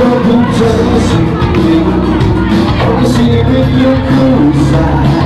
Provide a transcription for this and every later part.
trouble jealousy. Focusing in your cool side.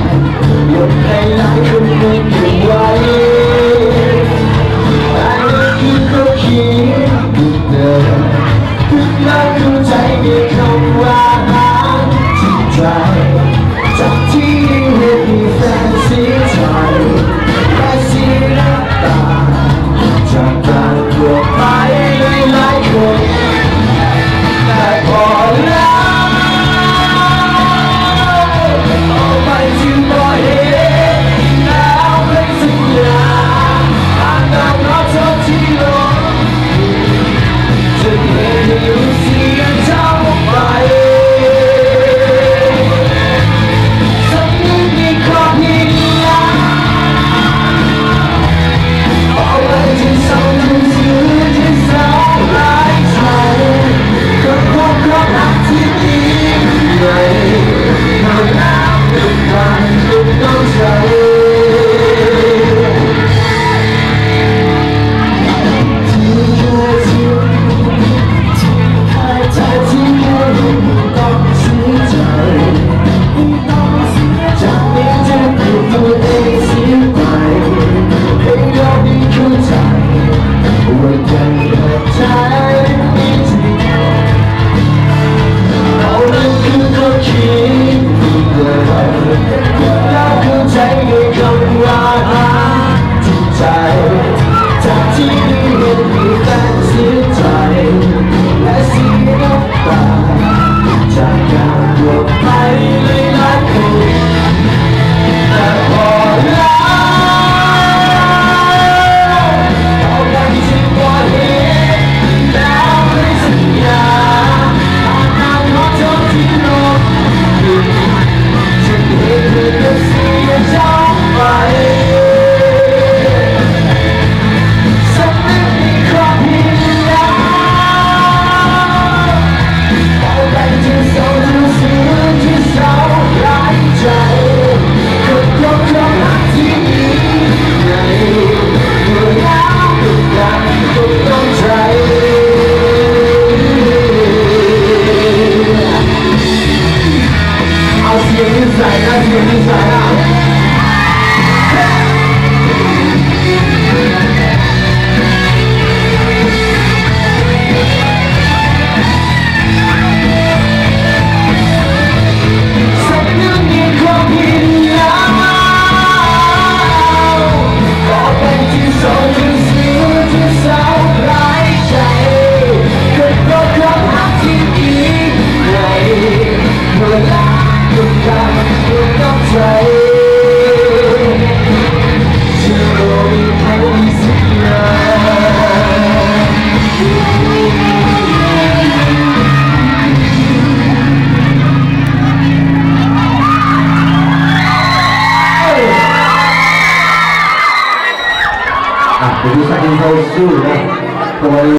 你踩下去，你踩。Jadi saking kau sudah kembali